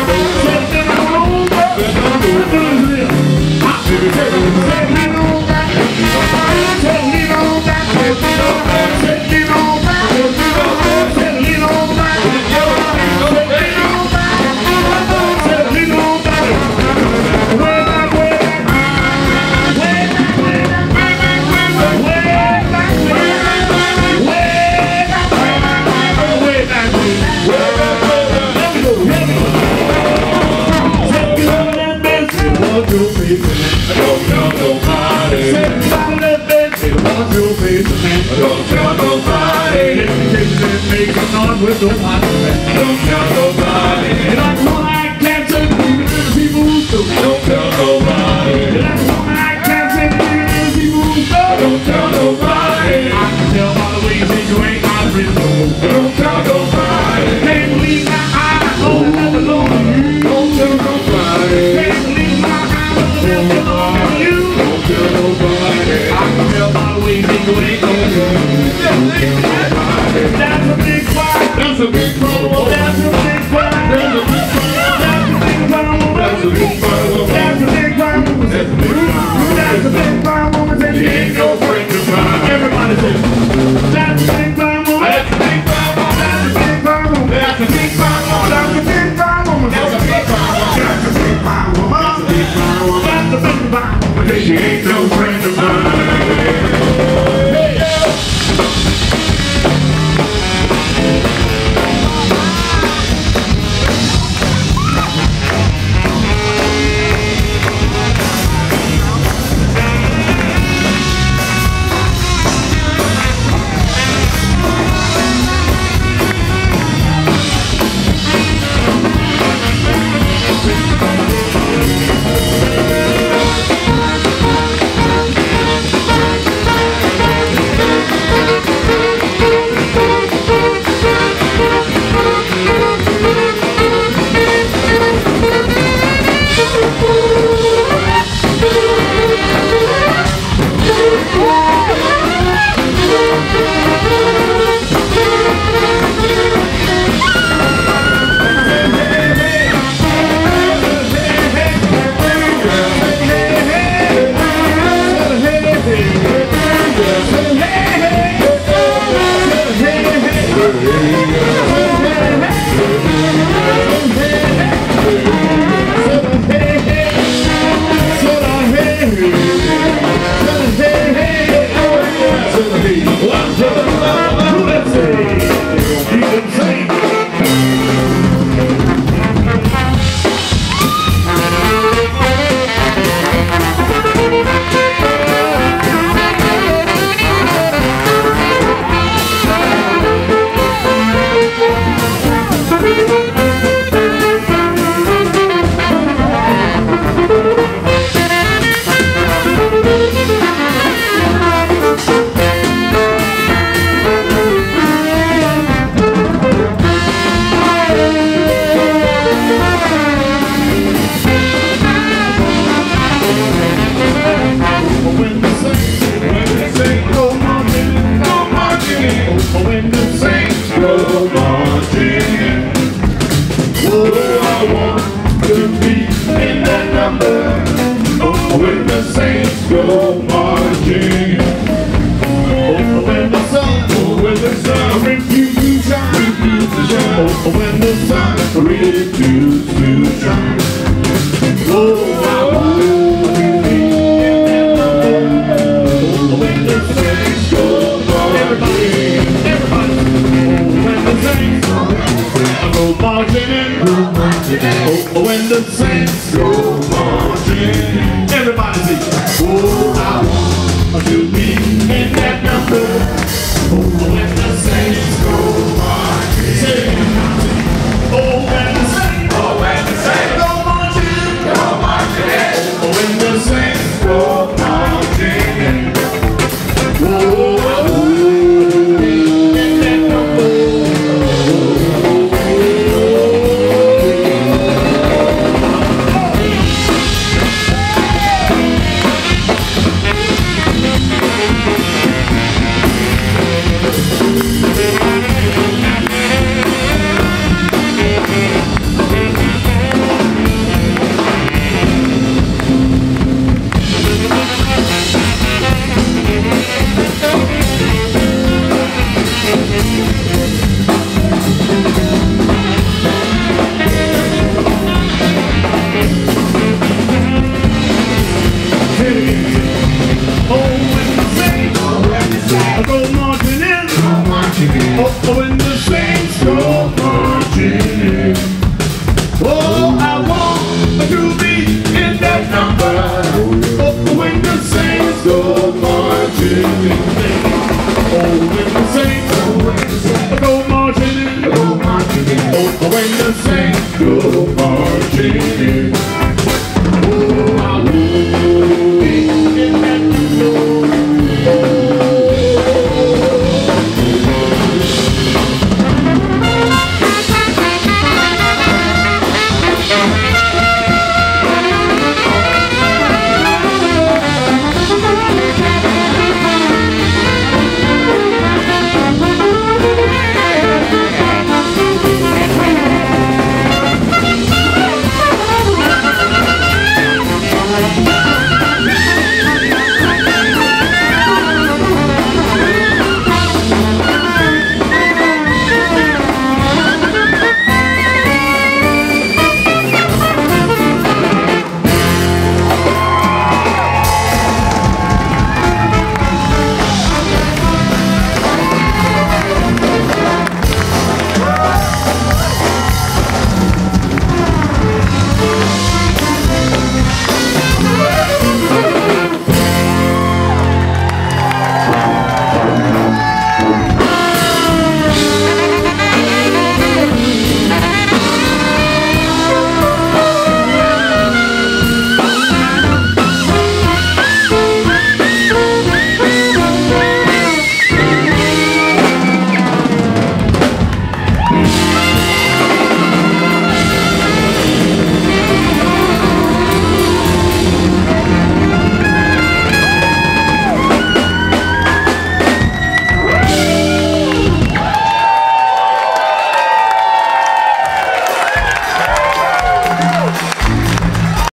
Take it over. Take it over. 我中，中华。To be in that number. Oh, when the saints go marching. Oh, when the sun, oh, when the sun refuses to shine. When the sun refuses singing. Oh, oh, the saints go marching. Everybody sing. Oh, I want to be in that number. Oh, Oh, when the saints go marching. Oh, I want to be in that number. Oh, when the saints go marching. Oh, when the saints go marching. Oh, when the saints go marching in.